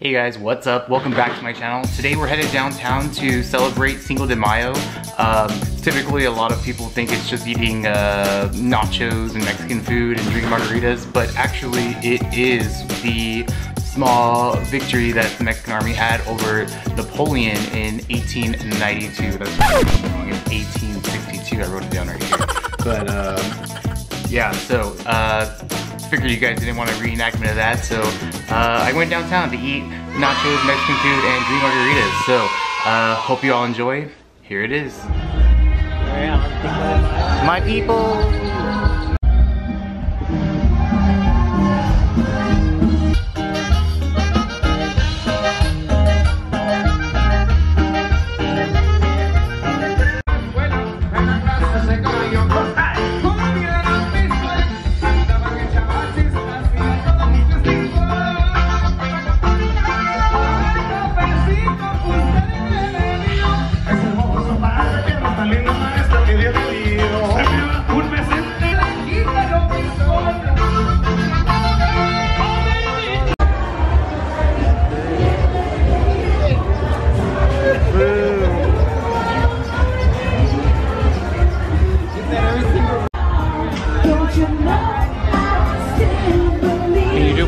Hey guys, what's up? Welcome back to my channel. Today we're headed downtown to celebrate Cinco de Mayo. Um, typically a lot of people think it's just eating uh, nachos and Mexican food and drinking margaritas, but actually it is the small victory that the Mexican army had over Napoleon in 1892. That's wrong, in 1862. I wrote it down right here. But um, yeah, so uh, figured you guys didn't want a reenactment of that, so uh, I went downtown to eat nachos, Mexican food, and green margaritas. So, uh, hope you all enjoy. Here it is. My people.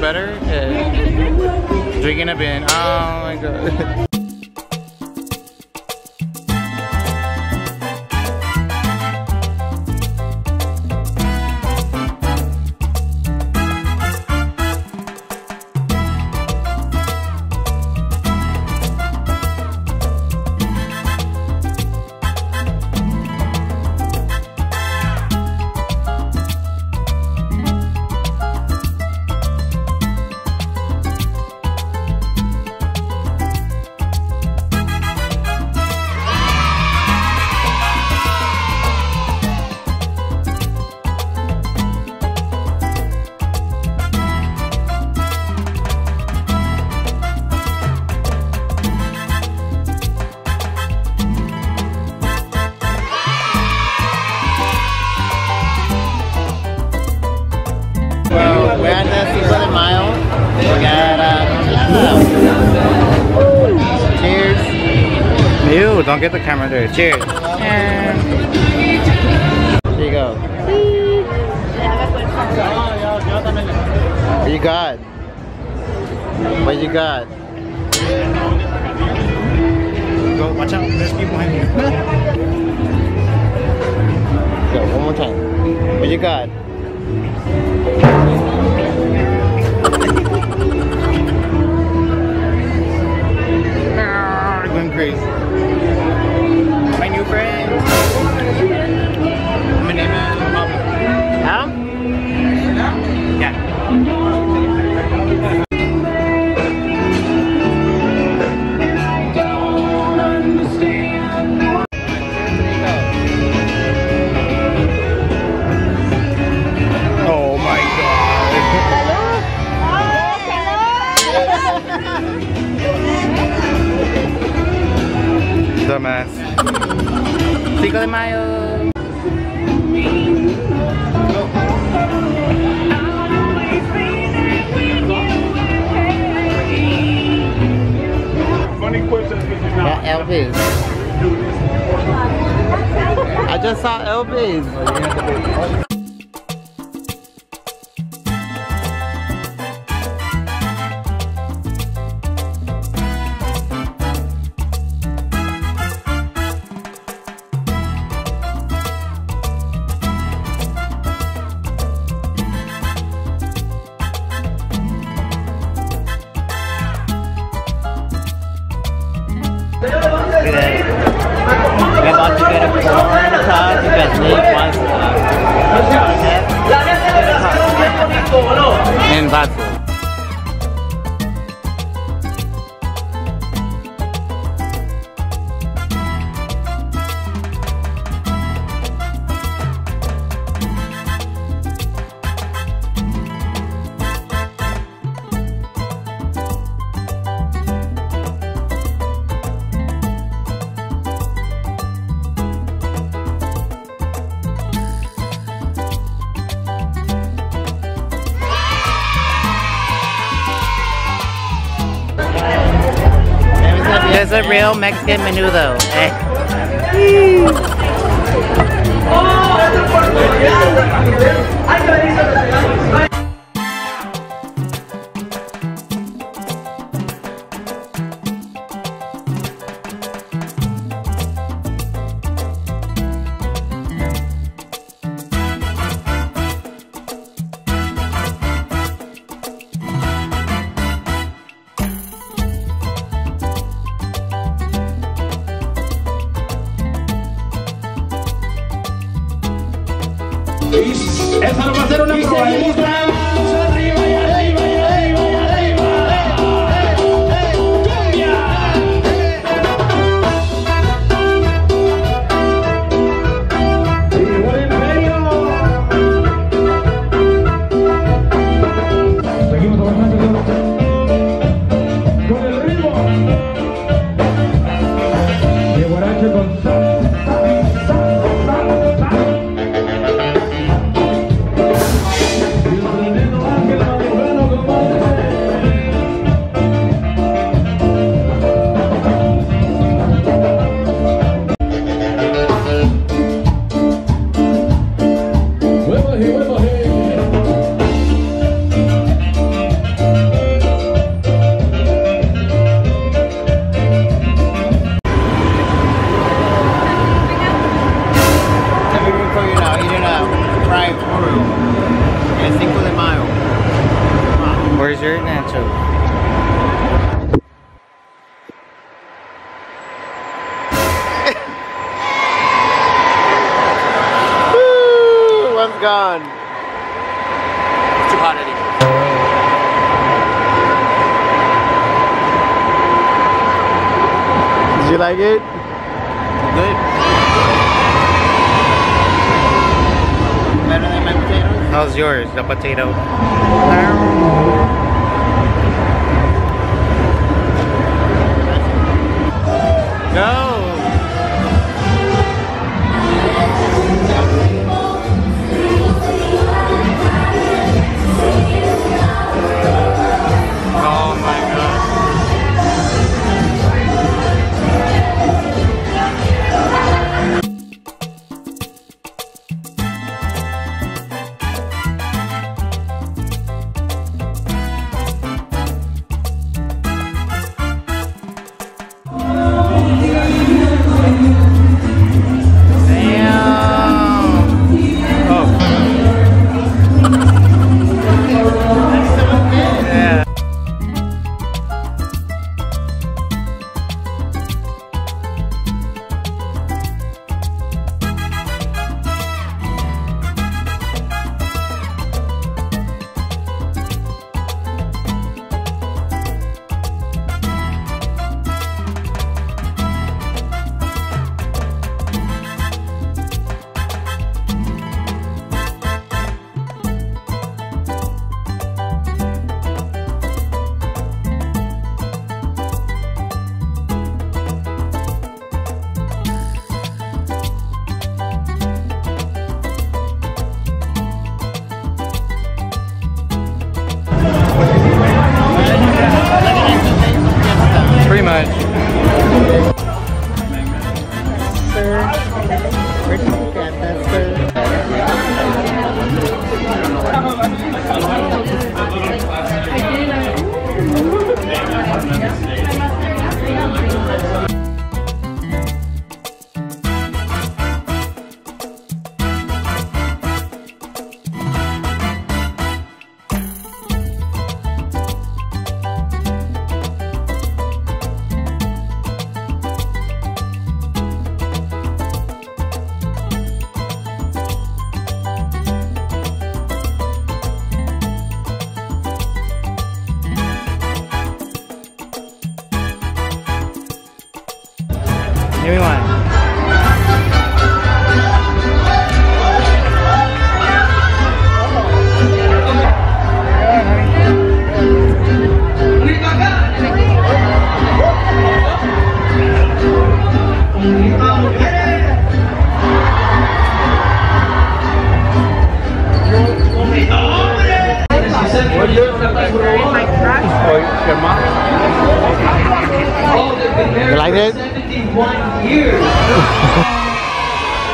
Better? Uh, drinking a bin. Oh my god. We're at the Cinco de Mayo. We got uh, Cheers. Ew, don't get the camera there. Cheers. There you go. What you got? What you got? Go, watch out, there's people behind you. Go, one more time. What you got? De Mayo. Elvis. I just saw Elvis. Uh, It's a real Mexican menu though. Eh. gone. It's too hot, Eddie. Did you like it? Good. Better than my potatoes? How's yours, the potato? No.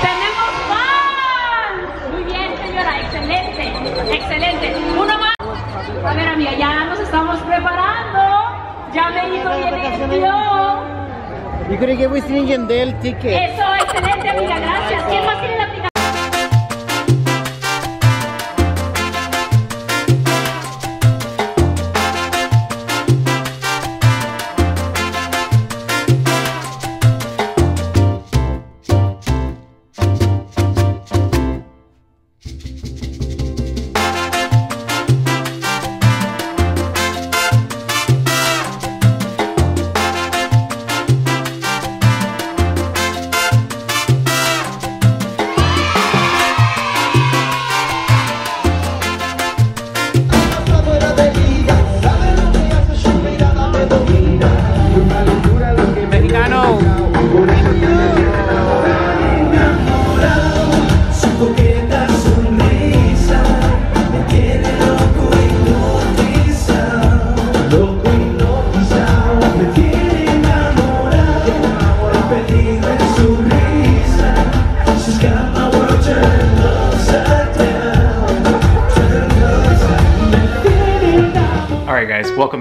¡Tenemos fans! Muy bien, señora, excelente, excelente. Uno más. A ver, amiga, ya nos estamos preparando. Ya México viene el tío. You could have given Wisin Yandel ticket. Eso, excelente, amiga, gracias. ¿Quién más tiene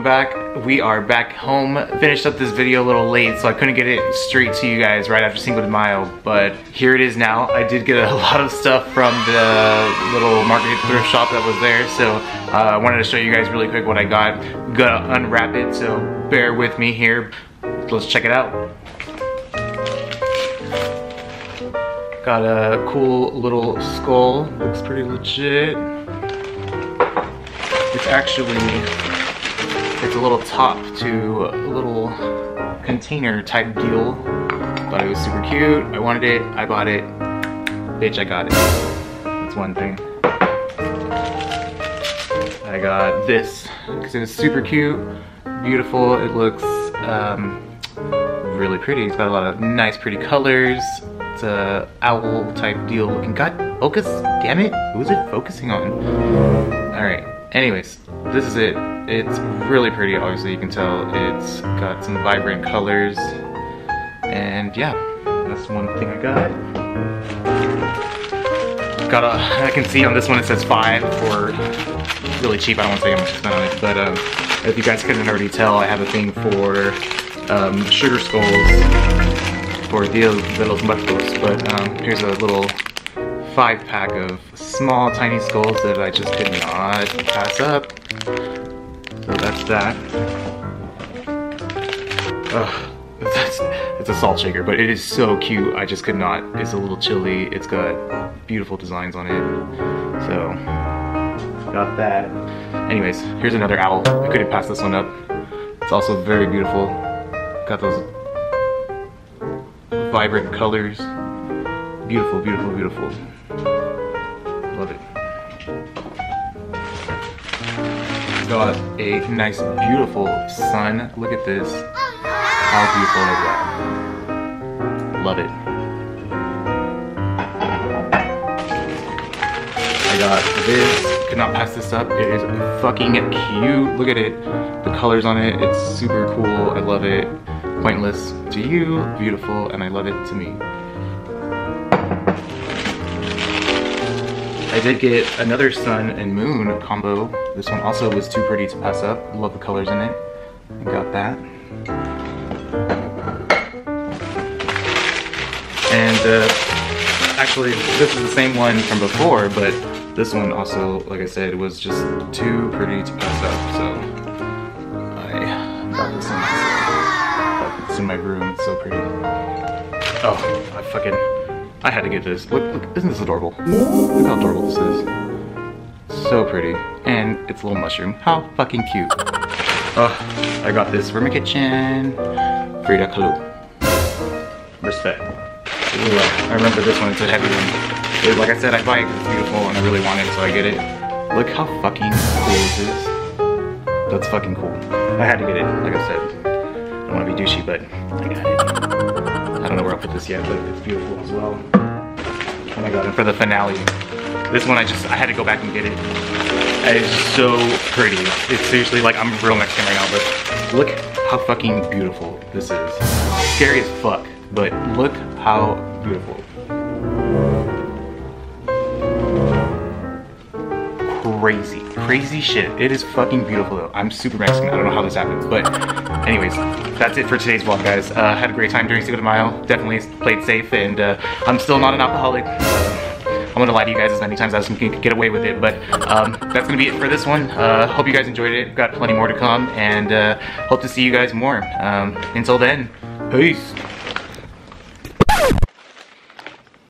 back. We are back home. Finished up this video a little late, so I couldn't get it straight to you guys right after Cinco de Mayo, but here it is now. I did get a lot of stuff from the little market thrift shop that was there, so uh, I wanted to show you guys really quick what I got. Gotta unwrap it, so bear with me here. Let's check it out. Got a cool little skull, looks pretty legit. It's actually it's a little top to a little container type deal. Thought it was super cute. I wanted it. I bought it. Bitch, I got it. That's one thing. I got this because it was super cute, beautiful. It looks um, really pretty. It's got a lot of nice, pretty colors. It's a owl type deal looking. God, focus! Damn it! Who is it focusing on? All right. Anyways, this is it. It's really pretty. Obviously, you can tell it's got some vibrant colors, and yeah, that's one thing I got. Got a. I can see on this one it says five for really cheap. I don't want to say how much I spent on it, but um, if you guys couldn't already tell, I have a thing for um, sugar skulls for Dia de los. But um, here's a little five pack of small tiny skulls that I just could not pass up. So that's that. Ugh, that's, it's a salt shaker, but it is so cute. I just could not. It's a little chilly. It's got beautiful designs on it. So, got that. Anyways, here's another owl. I couldn't pass this one up. It's also very beautiful. Got those vibrant colors. Beautiful, beautiful, beautiful. Got a nice, beautiful sun. Look at this. How beautiful is that? Love it. I got this. Could not pass this up. It is fucking cute. Look at it. The colors on it. It's super cool. I love it. Pointless to you, beautiful, and I love it to me. I did get another sun and moon combo. This one also was too pretty to pass up. Love the colors in it. I got that. And uh, actually, this is the same one from before, but this one also, like I said, was just too pretty to pass up. So I got this one. It's in my room. It's so pretty. Oh, I fucking, I had to get this. Look, look, isn't this adorable? Look how adorable this is. So pretty. And it's a little mushroom. How fucking cute. Oh, I got this for my kitchen. Frida Kahlo. Respect. Ooh, I remember this one, it's a heavy one. It- like I said, I buy it beautiful and I really want it, so I get it. Look how fucking cool this is. That's fucking cool. I had to get it, like I said. I don't want to be douchey, but I got it. I don't know where I'll put this yet, but it's beautiful as well. Oh my god, and for the finale, this one I just, I had to go back and get it. It is so pretty. It's seriously like, I'm real Mexican right now, but look how fucking beautiful this is. Scary as fuck, but look how beautiful. Crazy, crazy shit. It is fucking beautiful though. I'm super Mexican. I don't know how this happened, but anyways, that's it for today's vlog, guys. Uh, had a great time during Cinco de Mayo. Definitely played safe, and uh, I'm still not an alcoholic. I'm gonna lie to you guys as many times as I can get away with it, but um, that's gonna be it for this one. Uh, hope you guys enjoyed it. Got plenty more to come, and uh, hope to see you guys more. Um, until then, peace.